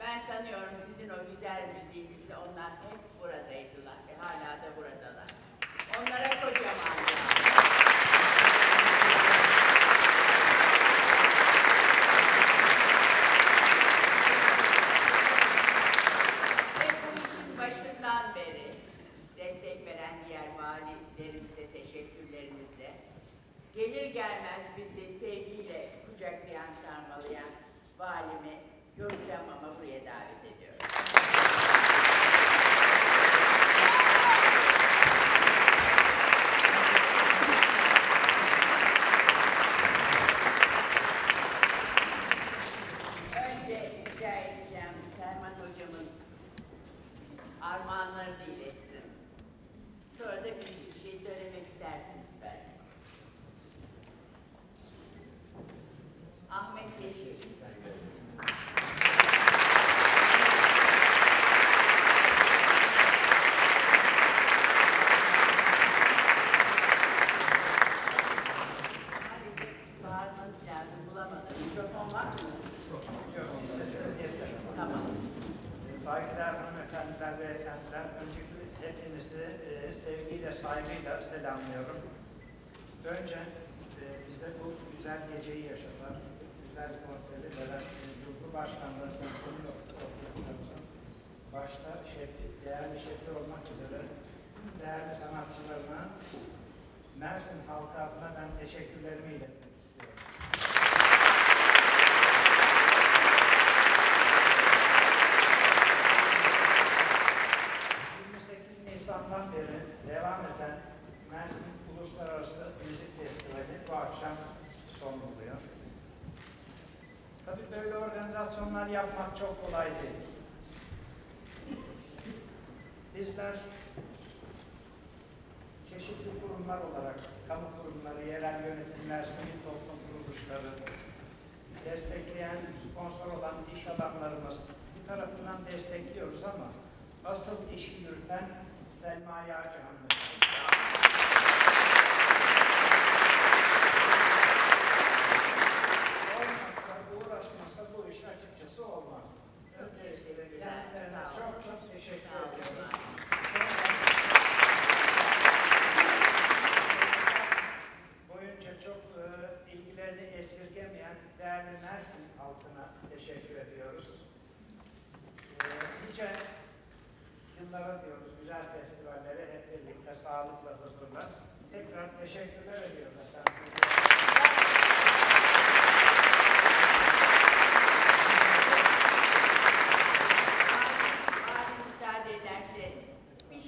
Ben sanıyorum sizin o güzel müziğinizle onlar hep buradaydılar ve hala da buradalar. Onlara kocaman. ve bu işin başından beri destek veren diğer valilerimize teşekkürlerimizle gelir gelmez bizi sevgiyle kucaklayan, sarmalayan valimi Göreceğim ama buraya davet ediyorum. armağanlarını iletsin. Sonra da bilgi Bir sesiniz yeter. Saygılar hanımefendiler ve efendiler, öncelikle hepinizi e, sevgiyle, saygıyla selamlıyorum. Önce e, bize bu güzel geceyi yaşatan, güzel konseri veren Cumhurbaşkanlarımızın, Cumhurbaşkanlarımızın başta şefi, değerli şefi olmak üzere değerli sanatçılarına Mersin halkı adına ben teşekkürlerimi iletmek istiyorum. Yapmak çok kolay değil. Bizler çeşitli kurumlar olarak, kamu kurumları, yerel yönetimler, sivil toplum kuruluşları, destekleyen, sponsor olan iş adamlarımız bir tarafından destekliyoruz ama asıl işi yürüten Selma Yağcı hanımefendi. Olmazsa, uğraşmazsa bu iş açıkçası olmaz. Öncelikle kendilerine çok çok teşekkür ediyorum. boyunca çok e, ilgilerini esirgemeyen değerli Mersin halkına teşekkür ediyoruz. E, nice yıllara diyoruz güzel festivallere hep birlikte sağlıkla, huzurla. Tekrar teşekkürler ediyorum efendim.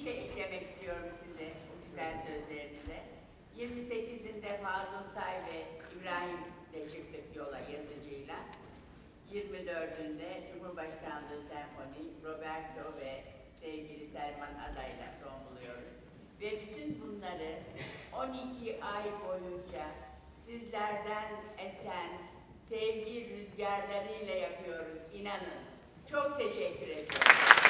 Şey eklemek istiyorum size bu güzel sözlerinize. 28'inde Fazıl Say ve İbrahim de çıktık yola yazıcıyla. 24'ünde Cumhurbaşkanlığı Senfoni, Roberto ve sevgili Selman Aday'la. Ve bütün bunları 12 ay boyunca sizlerden esen sevgi rüzgarlarıyla yapıyoruz. inanın. Çok teşekkür ediyorum.